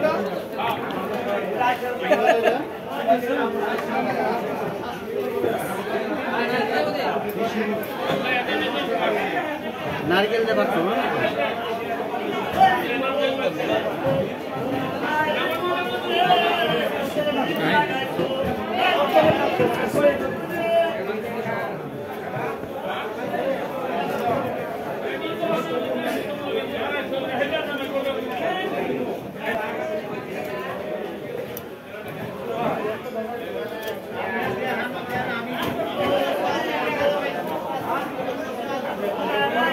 Gracias. নারকেল দেবার সময়